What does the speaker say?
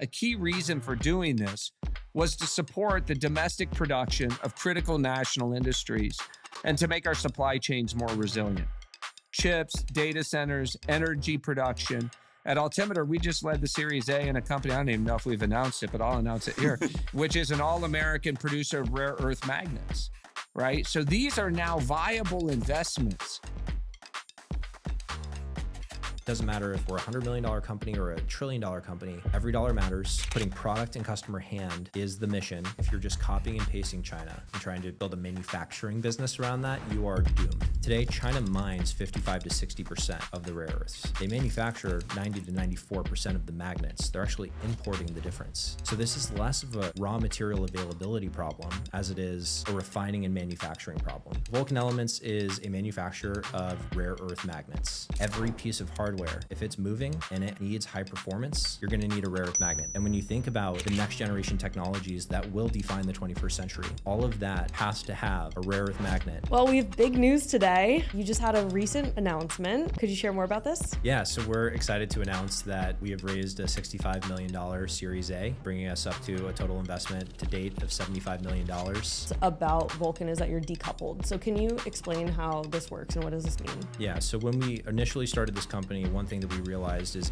A key reason for doing this was to support the domestic production of critical national industries and to make our supply chains more resilient. Chips, data centers, energy production. At Altimeter, we just led the Series A in a company, I don't even know if we've announced it, but I'll announce it here, which is an all American producer of rare earth magnets, right? So these are now viable investments doesn't matter if we're a $100 million company or a trillion dollar company, every dollar matters. Putting product in customer hand is the mission. If you're just copying and pasting China and trying to build a manufacturing business around that, you are doomed. Today, China mines 55 to 60% of the rare earths. They manufacture 90 to 94% of the magnets. They're actually importing the difference. So this is less of a raw material availability problem as it is a refining and manufacturing problem. Vulcan Elements is a manufacturer of rare earth magnets. Every piece of hardware hardware, if it's moving and it needs high performance, you're going to need a rare earth magnet. And when you think about the next generation technologies that will define the 21st century, all of that has to have a rare earth magnet. Well, we have big news today. You just had a recent announcement. Could you share more about this? Yeah, so we're excited to announce that we have raised a $65 million Series A, bringing us up to a total investment to date of $75 million. About Vulcan is that you're decoupled. So can you explain how this works and what does this mean? Yeah, so when we initially started this one thing that we realized is